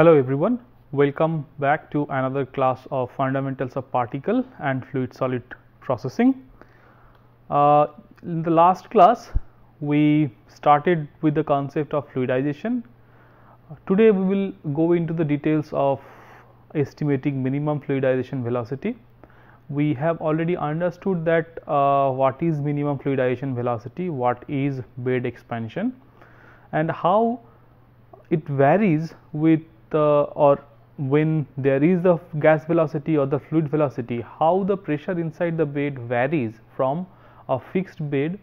Hello everyone, welcome back to another class of fundamentals of particle and fluid solid processing. Uh, in the last class we started with the concept of fluidization. Today we will go into the details of estimating minimum fluidization velocity. We have already understood that uh, what is minimum fluidization velocity, what is bed expansion and how it varies with uh, or when there is the gas velocity or the fluid velocity how the pressure inside the bed varies from a fixed bed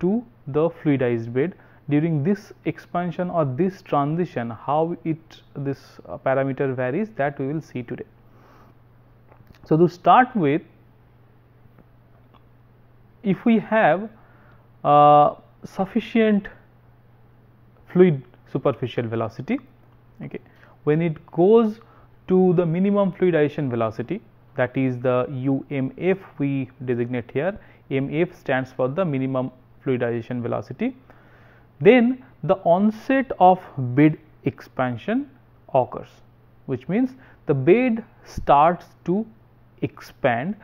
to the fluidized bed during this expansion or this transition how it this uh, parameter varies that we will see today. So, to start with if we have uh, sufficient fluid superficial velocity okay when it goes to the minimum fluidization velocity that is the UMF we designate here MF stands for the minimum fluidization velocity then the onset of bed expansion occurs which means the bed starts to expand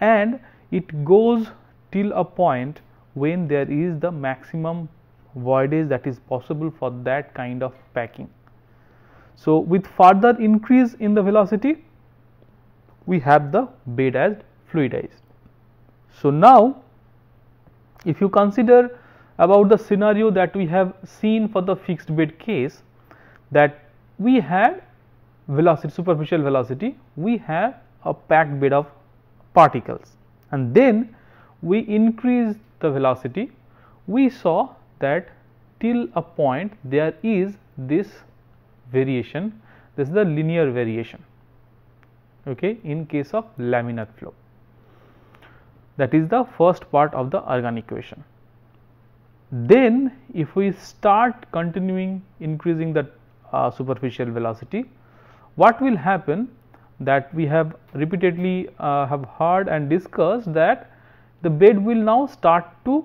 and it goes till a point when there is the maximum voidage that is possible for that kind of packing. So, with further increase in the velocity we have the bed as fluidized. So, now if you consider about the scenario that we have seen for the fixed bed case that we had velocity superficial velocity we have a packed bed of particles and then we increase the velocity we saw that till a point there is this variation. This is the linear variation okay in case of laminar flow. That is the first part of the Ergun equation. Then if we start continuing increasing the uh, superficial velocity what will happen? That we have repeatedly uh, have heard and discussed that the bed will now start to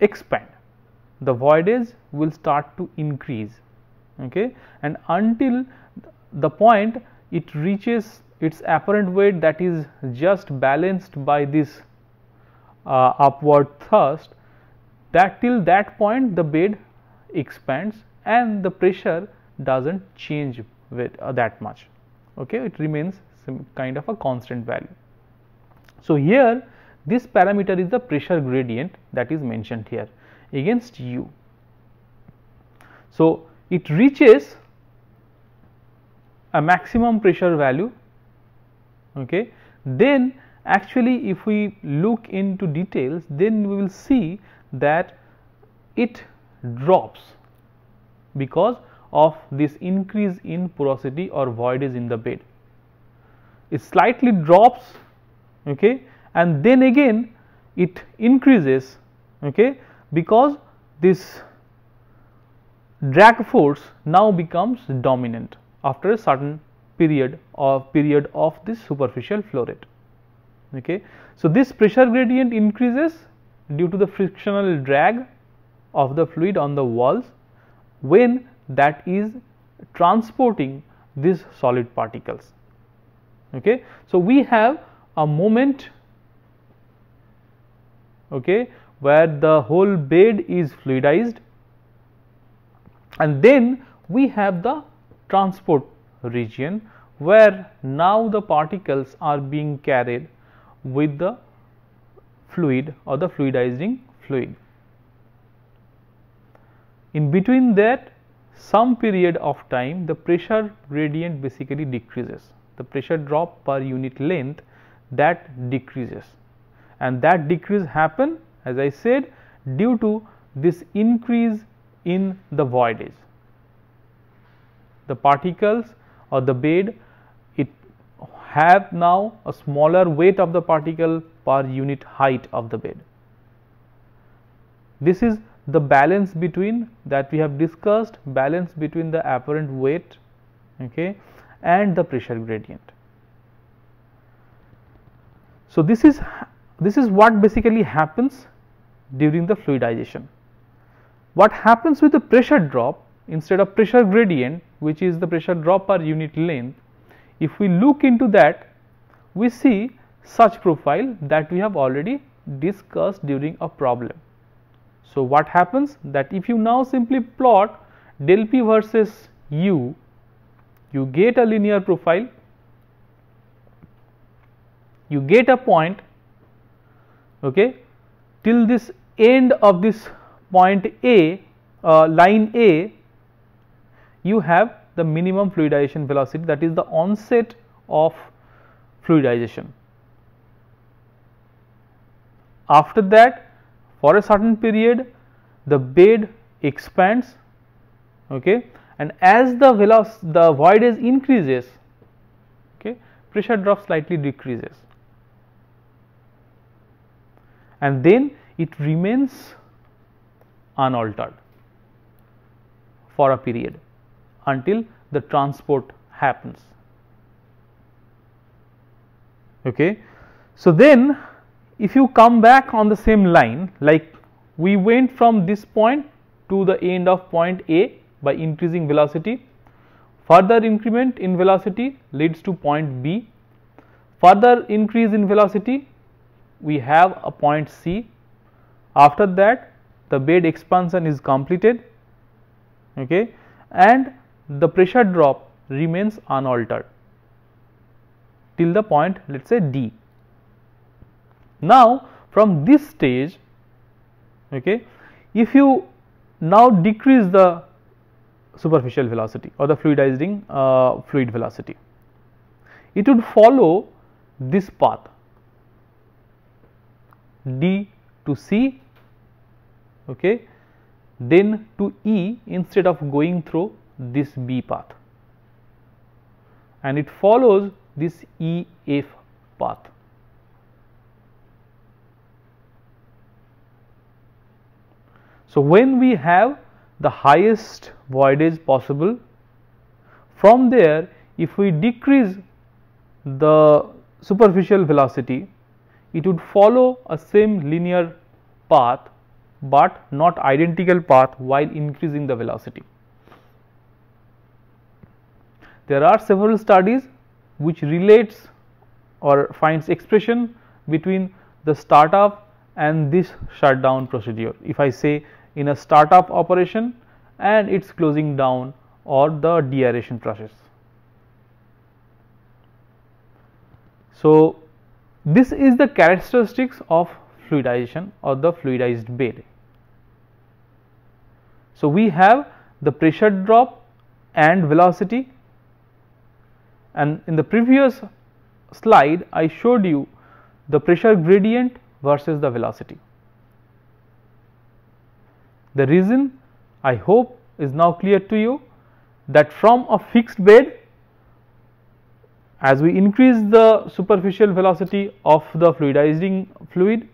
expand. The voidage will start to increase okay and until the point it reaches its apparent weight that is just balanced by this uh, upward thrust that till that point the bed expands and the pressure does not change with uh, that much okay it remains some kind of a constant value. So, here this parameter is the pressure gradient that is mentioned here against u. So, it reaches a maximum pressure value okay? Then actually if we look into details then we will see that it drops because of this increase in porosity or voidage in the bed. It slightly drops okay? And then again it increases okay? Because this drag force now becomes dominant after a certain period of period of this superficial flow rate. Okay? So this pressure gradient increases due to the frictional drag of the fluid on the walls when that is transporting these solid particles. Okay? So we have a moment okay where the whole bed is fluidized and then we have the transport region where now the particles are being carried with the fluid or the fluidizing fluid. In between that some period of time the pressure gradient basically decreases the pressure drop per unit length that decreases and that decrease happen as I said due to this increase in the voidage. The particles or the bed it have now a smaller weight of the particle per unit height of the bed. This is the balance between that we have discussed balance between the apparent weight okay, and the pressure gradient. So, this is this is what basically happens during the fluidization. What happens with the pressure drop instead of pressure gradient which is the pressure drop per unit length, if we look into that we see such profile that we have already discussed during a problem. So, what happens that if you now simply plot del p versus u, you get a linear profile, you get a point okay, till this end of this point A, uh, line A, you have the minimum fluidization velocity that is the onset of fluidization. After that for a certain period the bed expands okay and as the velocity the voidage increases okay pressure drop slightly decreases and then it remains unaltered for a period until the transport happens. Okay. So, then if you come back on the same line like we went from this point to the end of point A by increasing velocity, further increment in velocity leads to point B, further increase in velocity we have a point C, after that the bed expansion is completed okay, and the pressure drop remains unaltered till the point let us say D. Now, from this stage okay, if you now decrease the superficial velocity or the fluidizing uh, fluid velocity, it would follow this path D to C okay, then to E instead of going through this B path and it follows this E F path. So, when we have the highest voidage possible from there if we decrease the superficial velocity it would follow a same linear path but not identical path while increasing the velocity. There are several studies which relates or finds expression between the startup and this shutdown procedure. If I say in a startup operation and its closing down or the deaeration process. So, this is the characteristics of fluidization or the fluidized bed. So, we have the pressure drop and velocity and in the previous slide I showed you the pressure gradient versus the velocity. The reason I hope is now clear to you that from a fixed bed as we increase the superficial velocity of the fluidizing fluid,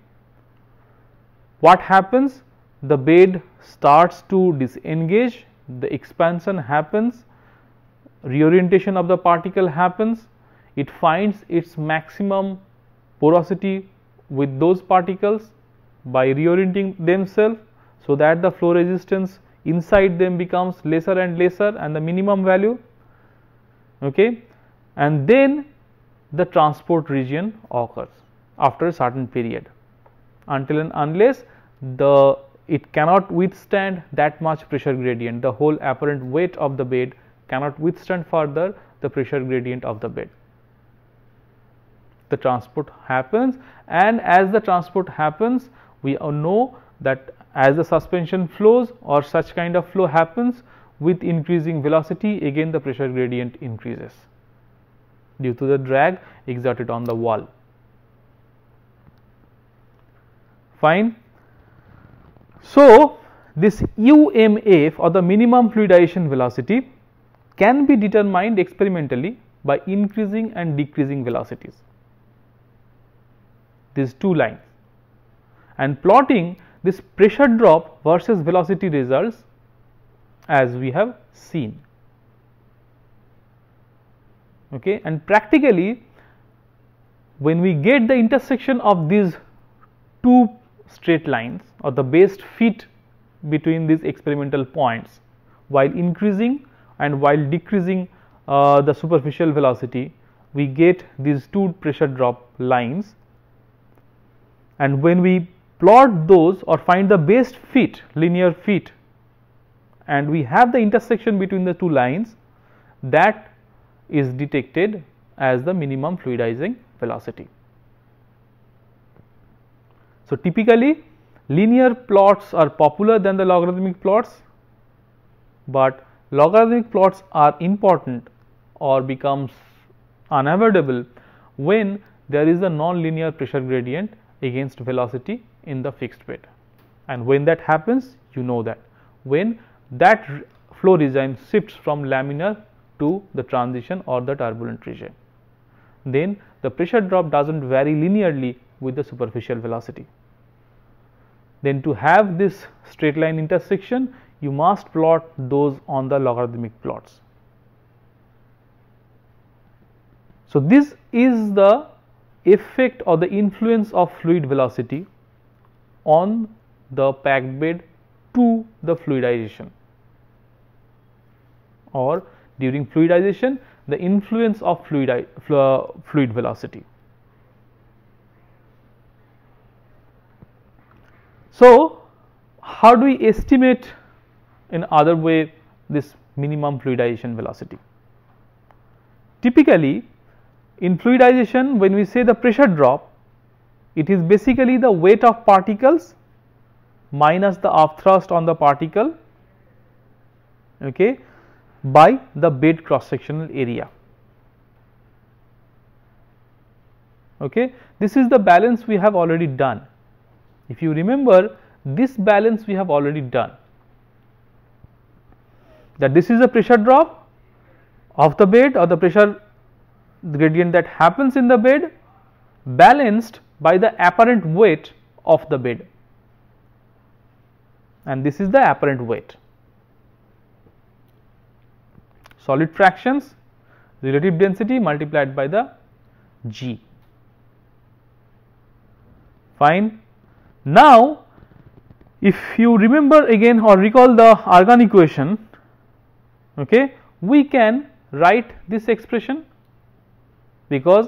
what happens? The bed starts to disengage, the expansion happens, reorientation of the particle happens, it finds its maximum porosity with those particles by reorienting themselves so that the flow resistance inside them becomes lesser and lesser and the minimum value okay and then the transport region occurs after a certain period. Until and unless the it cannot withstand that much pressure gradient the whole apparent weight of the bed cannot withstand further the pressure gradient of the bed the transport happens and as the transport happens we know that as the suspension flows or such kind of flow happens with increasing velocity again the pressure gradient increases due to the drag exerted on the wall. Fine. So, this UMF or the minimum fluidization velocity can be determined experimentally by increasing and decreasing velocities. These two lines. And plotting this pressure drop versus velocity results as we have seen. Okay? And practically when we get the intersection of these two straight lines or the best fit between these experimental points while increasing and while decreasing uh, the superficial velocity we get these two pressure drop lines and when we plot those or find the best fit linear fit and we have the intersection between the two lines that is detected as the minimum fluidizing velocity. So, typically linear plots are popular than the logarithmic plots, but logarithmic plots are important or becomes unavoidable when there is a non-linear pressure gradient against velocity in the fixed bed. And when that happens, you know that when that flow regime shifts from laminar to the transition or the turbulent regime, then the pressure drop does not vary linearly with the superficial velocity. Then to have this straight line intersection, you must plot those on the logarithmic plots. So, this is the effect or the influence of fluid velocity on the packed bed to the fluidization or during fluidization the influence of fluid, fluid velocity. So, how do we estimate in other way this minimum fluidization velocity? Typically in fluidization when we say the pressure drop it is basically the weight of particles minus the upthrust on the particle okay, by the bed cross sectional area. Okay. This is the balance we have already done. If you remember this balance we have already done that this is the pressure drop of the bed or the pressure gradient that happens in the bed balanced by the apparent weight of the bed and this is the apparent weight. Solid fractions relative density multiplied by the g. Fine. Now, if you remember again or recall the Ergun equation, okay, we can write this expression because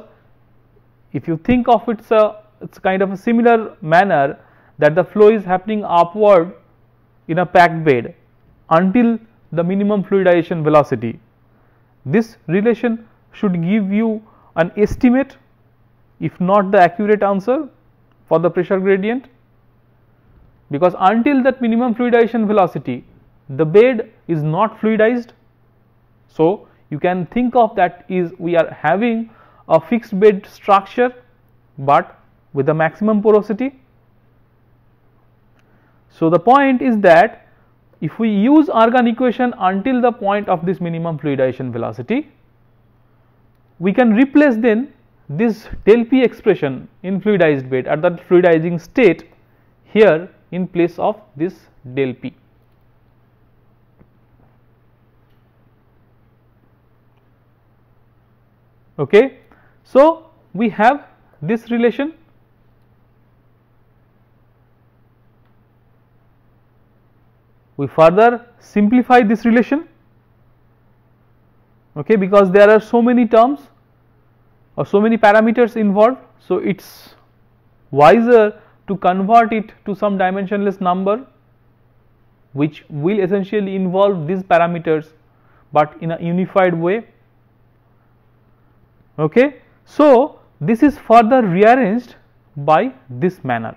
if you think of it's a it's kind of a similar manner that the flow is happening upward in a packed bed until the minimum fluidization velocity. This relation should give you an estimate if not the accurate answer for the pressure gradient because until that minimum fluidization velocity the bed is not fluidized. So, you can think of that is we are having a fixed bed structure, but with the maximum porosity. So, the point is that if we use Ergun equation until the point of this minimum fluidization velocity, we can replace then this del p expression in fluidized bed at that fluidizing state here in place of this del p. Okay. So, we have this relation we further simplify this relation okay because there are so many terms or so many parameters involved so it's wiser to convert it to some dimensionless number which will essentially involve these parameters but in a unified way. Okay? So, this is further rearranged by this manner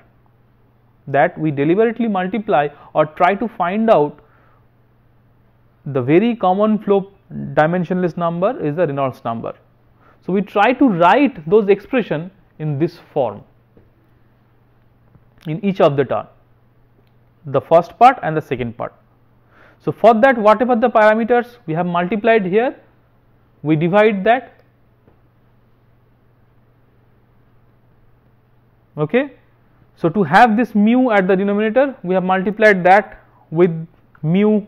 that we deliberately multiply or try to find out the very common flow dimensionless number is the Reynolds number. So, we try to write those expression in this form in each of the term the first part and the second part. So, for that whatever the parameters we have multiplied here we divide that Okay. So, to have this mu at the denominator we have multiplied that with mu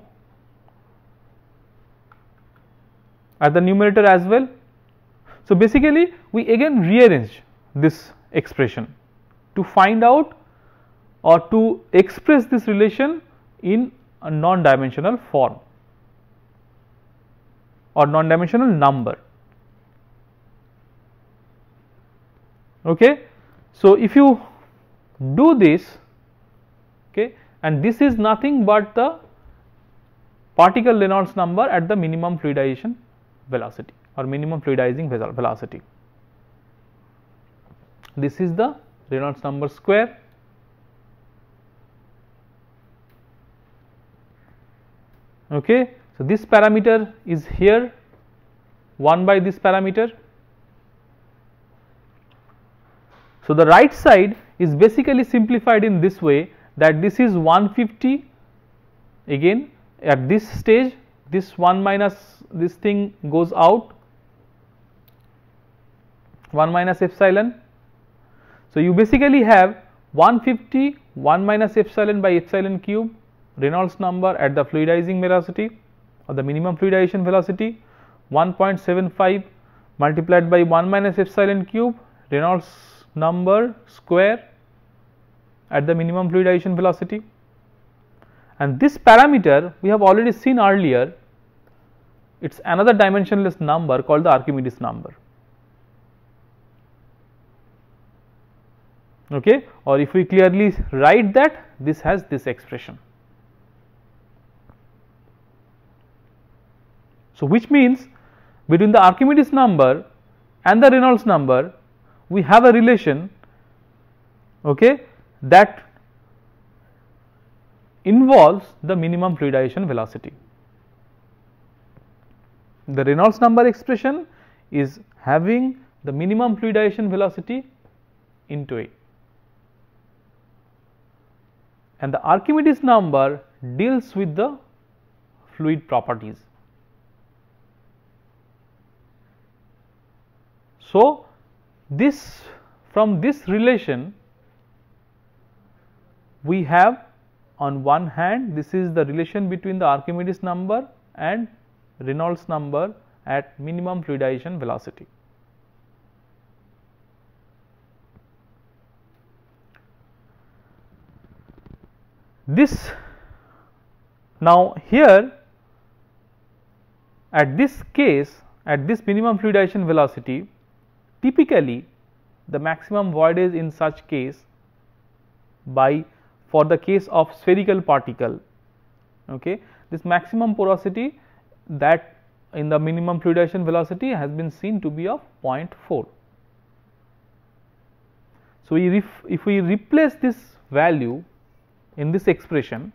at the numerator as well. So, basically we again rearrange this expression to find out or to express this relation in a non dimensional form. or non-dimensional number. Okay. So, if you do this okay, and this is nothing but the particle Reynolds number at the minimum fluidization velocity or minimum fluidizing velocity. This is the Reynolds number square. Okay. So, this parameter is here 1 by this parameter. So, the right side is basically simplified in this way that this is 150 again at this stage this 1 minus this thing goes out 1 minus epsilon. So, you basically have 150 1 minus epsilon by epsilon cube Reynolds number at the fluidizing velocity or the minimum fluidization velocity 1.75 multiplied by 1 minus epsilon cube Reynolds number square at the minimum fluidization velocity and this parameter we have already seen earlier it is another dimensionless number called the Archimedes number. Okay, or if we clearly write that this has this expression. So, which means between the Archimedes number and the Reynolds number we have a relation okay, that involves the minimum fluidization velocity. The Reynolds number expression is having the minimum fluidization velocity into it and the Archimedes number deals with the fluid properties. So, this from this relation we have on one hand this is the relation between the Archimedes number and Reynolds number at minimum fluidization velocity. This now here at this case at this minimum fluidization velocity typically the maximum void is in such case by for the case of spherical particle okay? This maximum porosity that in the minimum fluidization velocity has been seen to be of 0.4 so if if we replace this value in this expression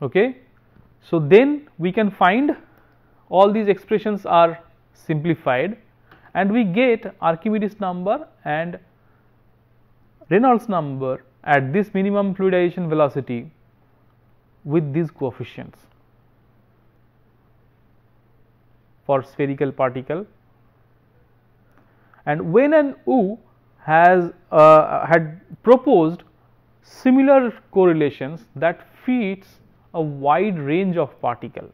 okay so then we can find all these expressions are simplified and we get Archimedes number and Reynolds number at this minimum fluidization velocity with these coefficients for spherical particle. And Wen and Yu has uh, had proposed similar correlations that fits a wide range of particle.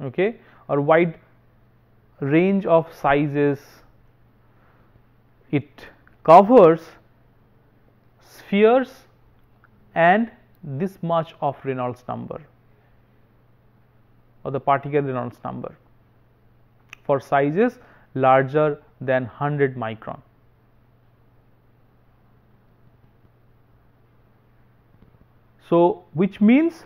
Okay? Or wide range of sizes. It covers spheres and this much of Reynolds number or the particle Reynolds number for sizes larger than 100 micron. So, which means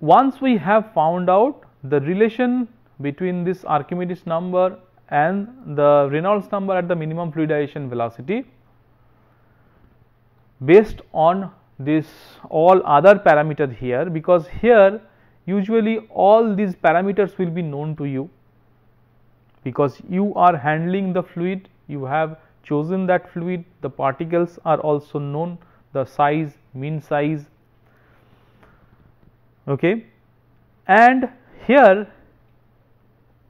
once we have found out the relation between this Archimedes number and the Reynolds number at the minimum fluidization velocity based on this all other parameters here because here usually all these parameters will be known to you. Because you are handling the fluid you have chosen that fluid the particles are also known the size mean size. Okay? And here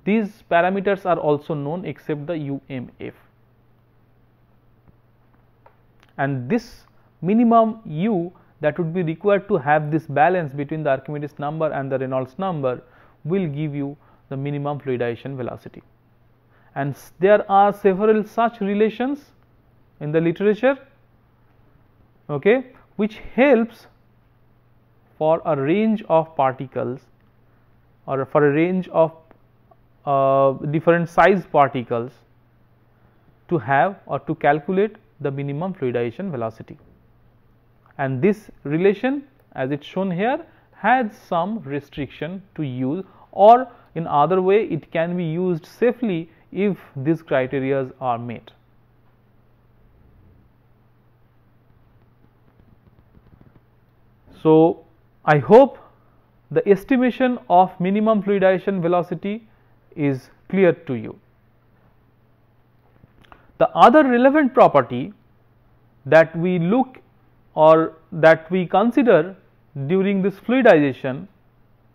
these parameters are also known except the UMF and this minimum U that would be required to have this balance between the Archimedes number and the Reynolds number will give you the minimum fluidization velocity. And there are several such relations in the literature okay, which helps for a range of particles or for a range of uh, different size particles to have or to calculate the minimum fluidization velocity. And this relation as it is shown here has some restriction to use or in other way it can be used safely if these criterias are met. So, I hope the estimation of minimum fluidization velocity is clear to you. The other relevant property that we look or that we consider during this fluidization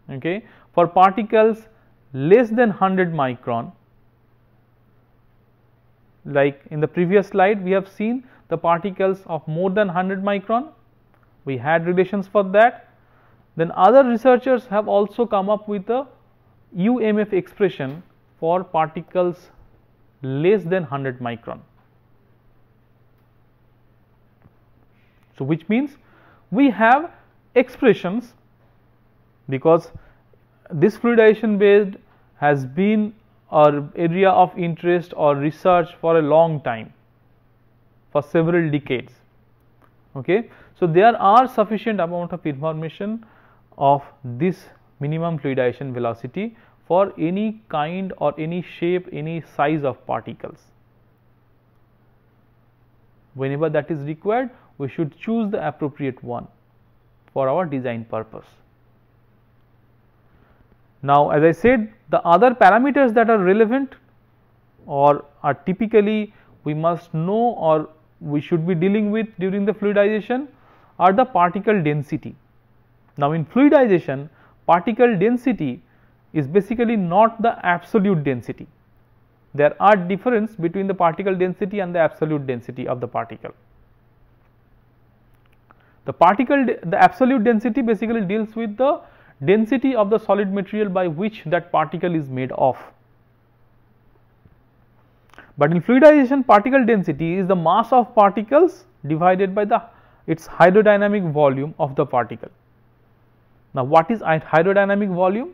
okay, for particles less than 100 micron like in the previous slide we have seen the particles of more than 100 micron we had relations for that then other researchers have also come up with a UMF expression for particles less than 100 micron. So, which means we have expressions because this fluidization bed has been our area of interest or research for a long time for several decades. Okay. So, there are sufficient amount of information of this minimum fluidization velocity for any kind or any shape, any size of particles. Whenever that is required, we should choose the appropriate one for our design purpose. Now, as I said, the other parameters that are relevant or are typically we must know or we should be dealing with during the fluidization are the particle density. Now, in fluidization, particle density is basically not the absolute density. There are difference between the particle density and the absolute density of the particle. The particle, the absolute density basically deals with the density of the solid material by which that particle is made of. But in fluidization, particle density is the mass of particles divided by the its hydrodynamic volume of the particle. Now, what is hydrodynamic volume?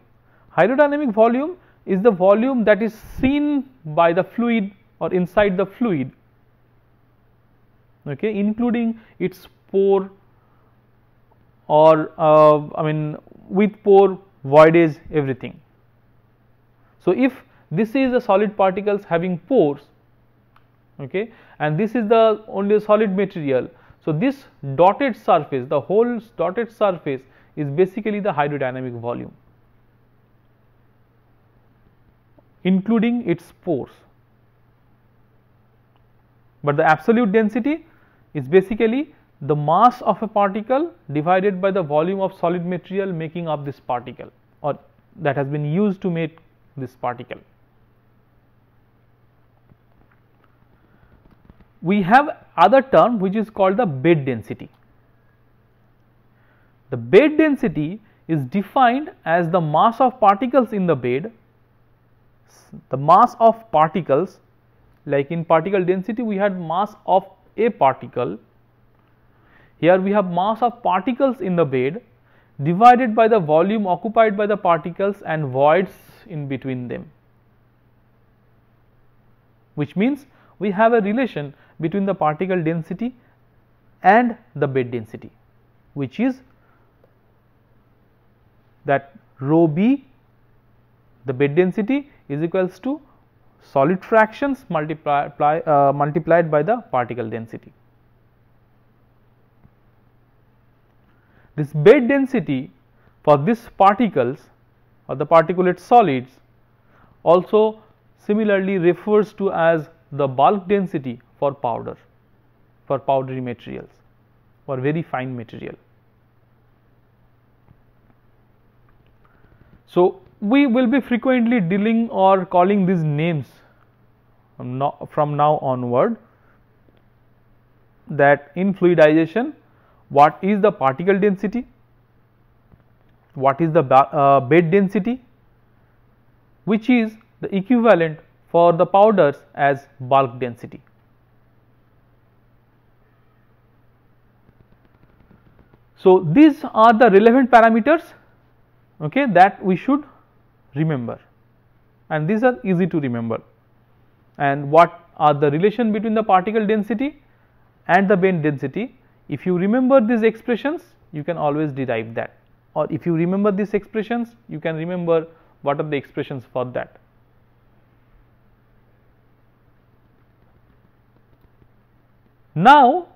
Hydrodynamic volume is the volume that is seen by the fluid or inside the fluid, okay, including its pore or uh, I mean with pore voidage everything. So, if this is a solid particles having pores okay, and this is the only solid material. So, this dotted surface the whole dotted surface is basically the hydrodynamic volume including its pores. But the absolute density is basically the mass of a particle divided by the volume of solid material making up this particle or that has been used to make this particle. We have other term which is called the bed density. The bed density is defined as the mass of particles in the bed the mass of particles like in particle density we had mass of a particle here we have mass of particles in the bed divided by the volume occupied by the particles and voids in between them which means we have a relation between the particle density and the bed density which is that rho b the bed density is equals to solid fractions multiply, uh, multiplied by the particle density. This bed density for these particles or the particulate solids also similarly refers to as the bulk density for powder for powdery materials or very fine material. So, we will be frequently dealing or calling these names from now onward that in fluidization what is the particle density, what is the uh, bed density which is the equivalent for the powders as bulk density. So, these are the relevant parameters okay, that we should remember and these are easy to remember and what are the relation between the particle density and the bed density. If you remember these expressions you can always derive that or if you remember these expressions you can remember what are the expressions for that. Now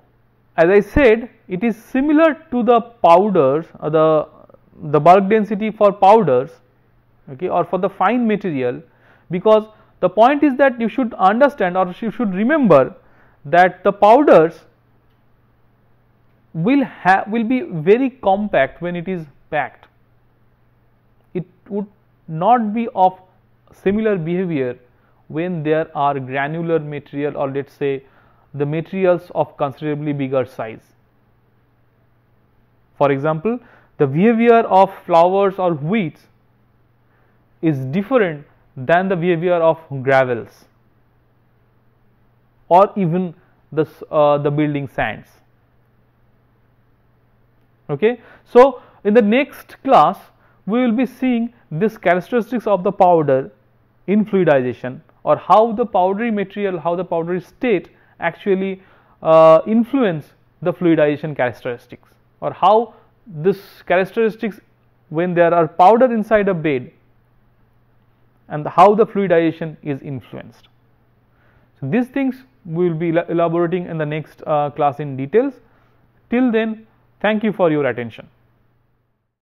as I said it is similar to the powders or the, the bulk density for powders okay, or for the fine material because the point is that you should understand or you should remember that the powders will have will be very compact when it is packed. It would not be of similar behavior when there are granular material or let us say the materials of considerably bigger size. For example, the behavior of flours or wheats is different than the behavior of gravels or even the, uh, the building sands. Okay. So, in the next class we will be seeing this characteristics of the powder in fluidization or how the powdery material, how the powdery state actually uh, influence the fluidization characteristics or how this characteristics when there are powder inside a bed and how the fluidization is influenced. So, these things we will be elaborating in the next uh, class in details. Till then, thank you for your attention.